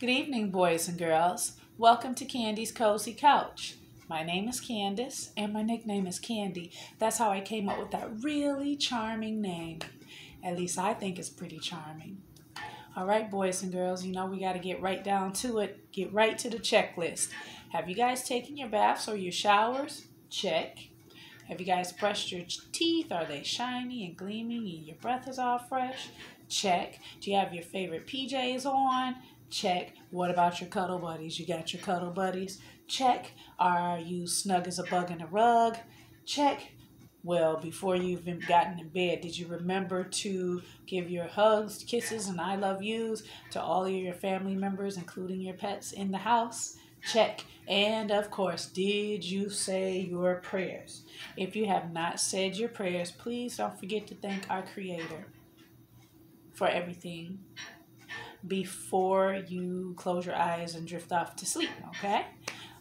Good evening, boys and girls. Welcome to Candy's Cozy Couch. My name is Candace, and my nickname is Candy. That's how I came up with that really charming name. At least I think it's pretty charming. All right, boys and girls, you know we got to get right down to it, get right to the checklist. Have you guys taken your baths or your showers? Check. Have you guys brushed your teeth? Are they shiny and gleaming and your breath is all fresh? Check. Do you have your favorite PJs on? Check. What about your cuddle buddies? You got your cuddle buddies? Check. Are you snug as a bug in a rug? Check. Well, before you've even gotten in bed, did you remember to give your hugs, kisses, and I love yous to all of your family members, including your pets in the house? Check. And of course, did you say your prayers? If you have not said your prayers, please don't forget to thank our Creator for everything before you close your eyes and drift off to sleep, okay?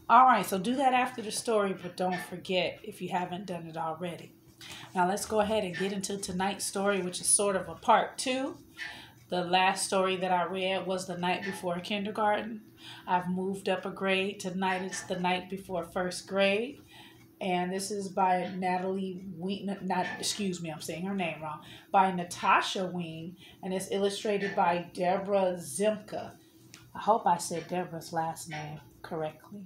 All right, so do that after the story, but don't forget if you haven't done it already. Now let's go ahead and get into tonight's story, which is sort of a part two. The last story that I read was the night before kindergarten. I've moved up a grade. Tonight it's the night before first grade. And this is by Natalie Ween, not, excuse me, I'm saying her name wrong, by Natasha Ween, and it's illustrated by Deborah Zimka. I hope I said Deborah's last name correctly.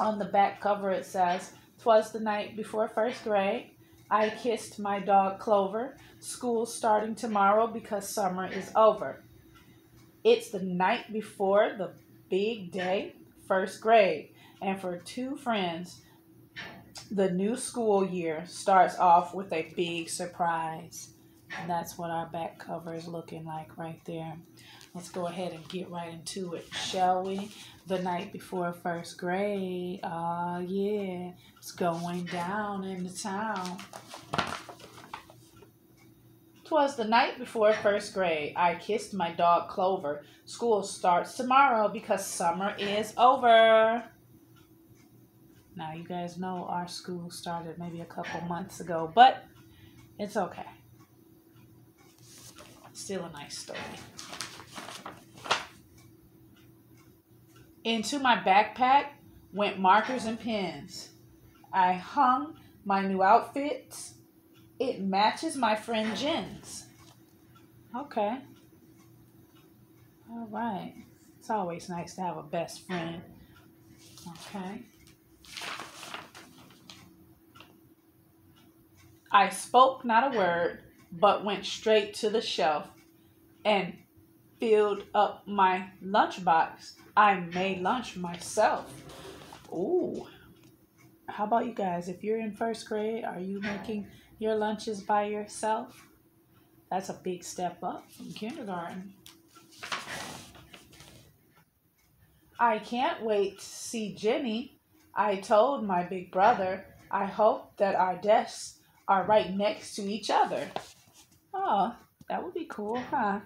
On the back cover it says, Twas the night before first grade. I kissed my dog Clover. School starting tomorrow because summer is over. It's the night before the big day, first grade. And for two friends, the new school year starts off with a big surprise. And that's what our back cover is looking like right there. Let's go ahead and get right into it, shall we? The night before first grade. Uh, yeah. It's going down in the town. Twas the night before first grade. I kissed my dog Clover. School starts tomorrow because summer is over. Now, you guys know our school started maybe a couple months ago, but it's okay. Still a nice story. Into my backpack went markers and pens. I hung my new outfits. It matches my friend Jen's. Okay. All right. It's always nice to have a best friend. Okay. I spoke not a word, but went straight to the shelf and filled up my lunchbox. I made lunch myself. Ooh. How about you guys? If you're in first grade, are you making your lunches by yourself? That's a big step up from kindergarten. I can't wait to see Jenny. I told my big brother I hope that our desks are right next to each other. Oh, that would be cool, huh?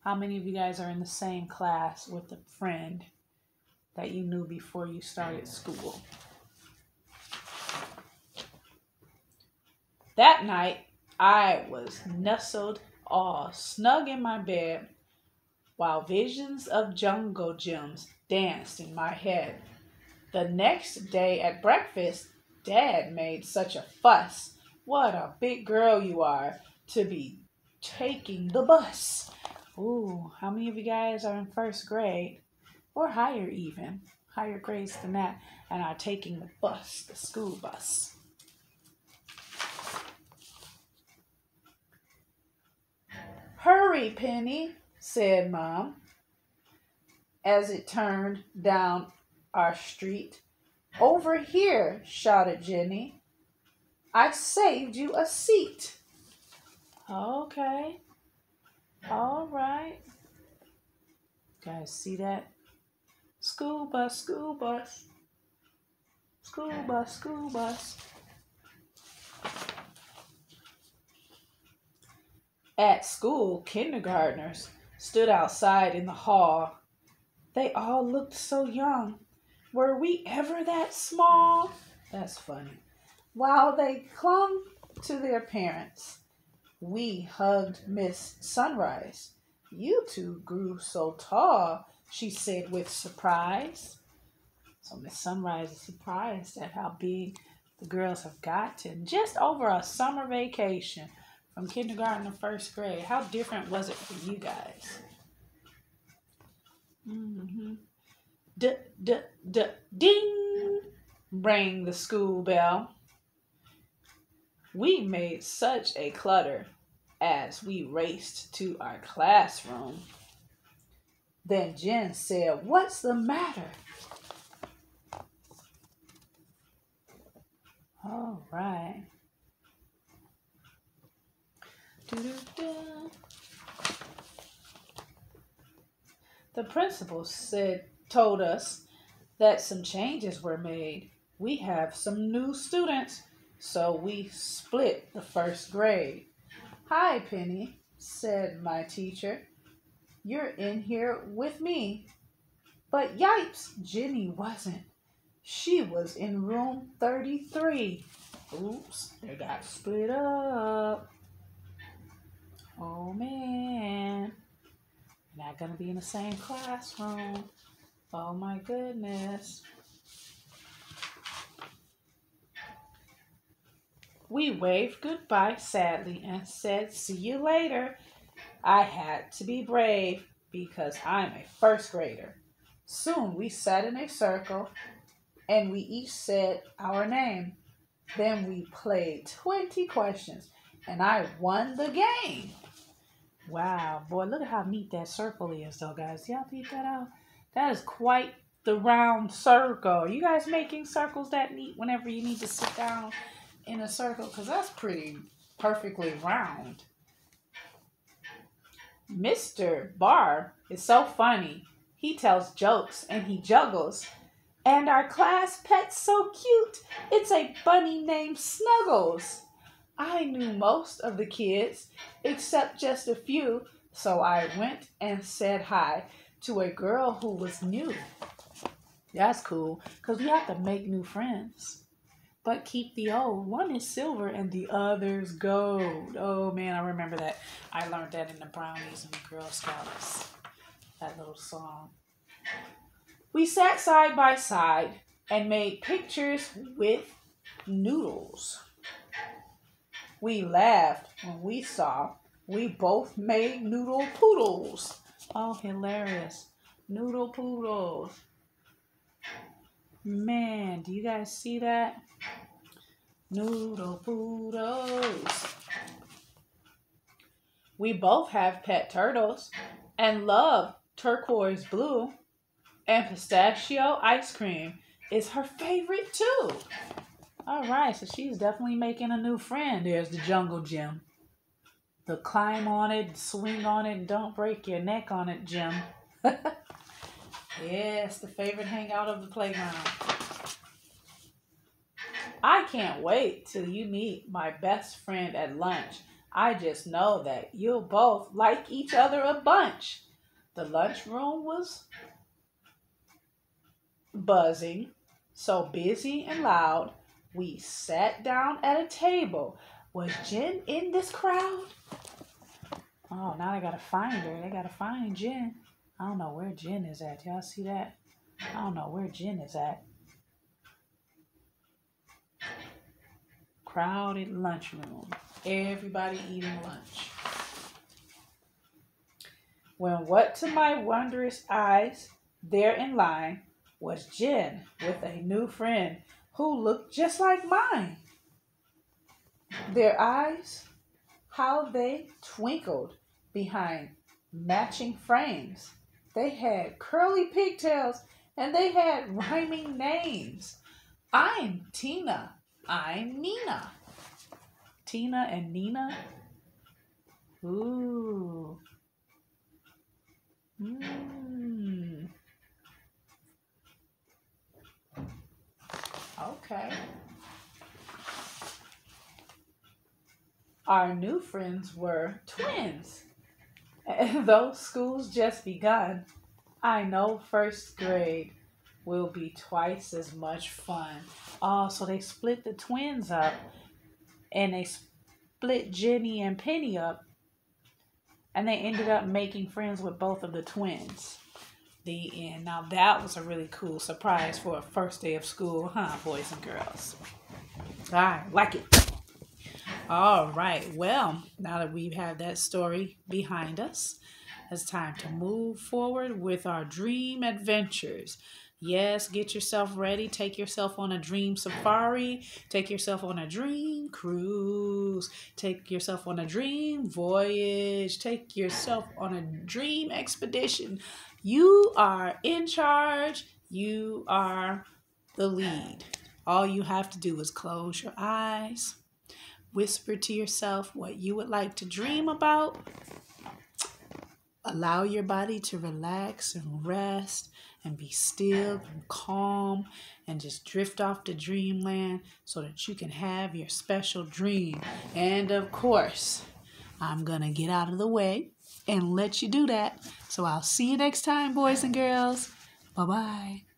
How many of you guys are in the same class with a friend that you knew before you started school? That night, I was nestled all snug in my bed while visions of jungle gyms danced in my head. The next day at breakfast, Dad made such a fuss. What a big girl you are to be taking the bus. Ooh, how many of you guys are in first grade or higher even, higher grades than that, and are taking the bus, the school bus? Hurry, Penny, said Mom as it turned down our street over here, shouted Jenny. I saved you a seat. Okay. All right. Guys, see that? School bus, school bus. School bus, school bus. At school, kindergartners stood outside in the hall. They all looked so young. Were we ever that small? That's funny. While they clung to their parents, we hugged Miss Sunrise. You two grew so tall, she said with surprise. So Miss Sunrise is surprised at how big the girls have gotten just over a summer vacation from kindergarten to first grade. How different was it for you guys? Mm-hmm. D, d, d, ding! rang the school bell. We made such a clutter as we raced to our classroom. Then Jen said, What's the matter? All right. The principal said told us that some changes were made. We have some new students, so we split the first grade. Hi, Penny, said my teacher. You're in here with me. But yipes, Jenny wasn't. She was in room 33. Oops, they got split up. Oh man. Not gonna be in the same classroom. Oh my goodness. We waved goodbye sadly and said, See you later. I had to be brave because I'm a first grader. Soon we sat in a circle and we each said our name. Then we played 20 questions and I won the game. Wow, boy, look at how neat that circle is, though, guys. Y'all peep that out? That is quite the round circle. You guys making circles that neat whenever you need to sit down in a circle? Because that's pretty perfectly round. Mr. Barr is so funny. He tells jokes and he juggles. And our class pet's so cute. It's a bunny named Snuggles. I knew most of the kids, except just a few, so I went and said hi to a girl who was new. That's cool, because we have to make new friends. But keep the old. One is silver and the other's gold. Oh man, I remember that. I learned that in the Brownies and the Girl Scouts. That little song. We sat side by side and made pictures with noodles. We laughed when we saw we both made noodle poodles. Oh, hilarious. Noodle poodles. Man, do you guys see that? Noodle poodles. We both have pet turtles and love turquoise blue. And pistachio ice cream is her favorite too. All right, so she's definitely making a new friend. There's the jungle gym. The climb on it, swing on it, don't break your neck on it, Jim. yes, the favorite hangout of the playground. I can't wait till you meet my best friend at lunch. I just know that you'll both like each other a bunch. The lunchroom was buzzing, so busy and loud we sat down at a table. Was Jen in this crowd? Oh, now they gotta find her. They gotta find Jen. I don't know where Jen is at. Y'all see that? I don't know where Jen is at. Crowded lunchroom. Everybody eating lunch. When what to my wondrous eyes, there in line was Jen with a new friend who looked just like mine. Their eyes, how they twinkled behind matching frames. They had curly pigtails and they had rhyming names. I'm Tina. I'm Nina. Tina and Nina. Ooh. Mmm. Okay. Our new friends were twins. And though school's just begun, I know first grade will be twice as much fun. Oh, so they split the twins up and they split Jenny and Penny up and they ended up making friends with both of the twins. The end. Now that was a really cool surprise for a first day of school, huh, boys and girls? All right, like it. All right. Well, now that we've had that story behind us, it's time to move forward with our dream adventures. Yes, get yourself ready. Take yourself on a dream safari. Take yourself on a dream cruise. Take yourself on a dream voyage. Take yourself on a dream expedition. You are in charge. You are the lead. All you have to do is close your eyes, whisper to yourself what you would like to dream about, allow your body to relax and rest and be still and calm and just drift off to dreamland so that you can have your special dream. And of course, I'm going to get out of the way and let you do that. So I'll see you next time, boys and girls. Bye bye.